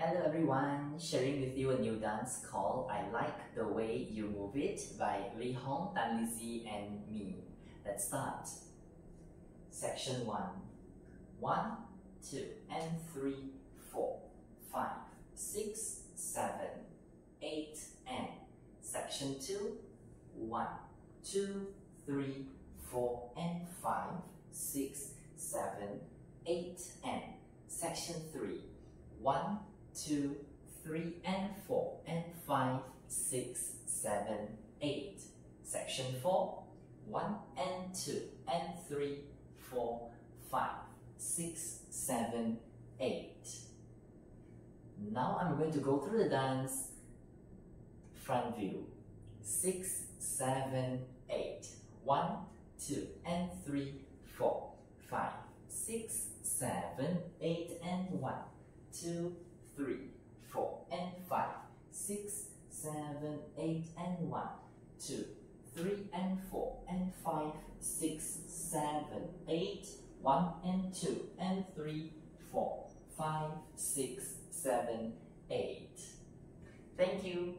Hello everyone, sharing with you a new dance called I Like the Way You Move It by Lee Hong, Tan Lizzie and me. Let's start. Section 1. 1, 2, and 3, 4, 5, 6, 7, 8, and Section 2. 1, 2, 3, 4, and 5, 6, 7, 8, and Section 3. 1, 2, 3, and 4, and 5, 6, 7, 8. Section 4, 1 and 2, and 3, 4, 5, 6, 7, 8. Now I'm going to go through the dance front view. 6, 7, 8. 1, 2, and 3, 4, 5, 6, 7, 8, and 1, 2, 3, 4, and 5, 6, 7, 8, and 1, 2, 3, and 4, and 5, 6, 7, 8, 1, and 2, and 3, 4, 5, 6, 7, 8. Thank you.